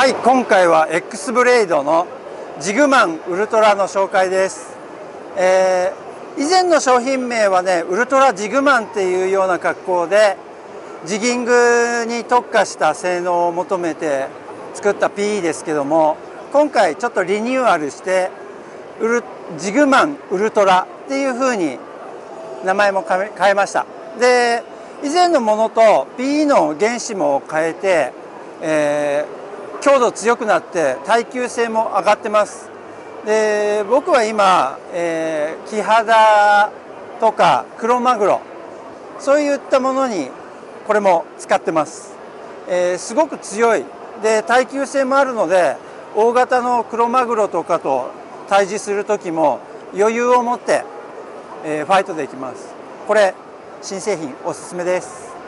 はい今回は X ブレイドのジグマンウルトラの紹介です、えー、以前の商品名はねウルトラジグマンっていうような格好でジギングに特化した性能を求めて作った PE ですけども今回ちょっとリニューアルしてウルジグマンウルトラっていう風に名前も変えました。で以前のものと PE の原子も変えて、えー、強度強くなって耐久性も上がってます。で僕は今、えー、キハダとかクロマグロそういったものにこれも使ってます、えー、すごく強い。で耐久性もあるので大型のクロマグロとかと対峙する時も余裕を持って、えー、ファイトできます。これ新製品おすすめです。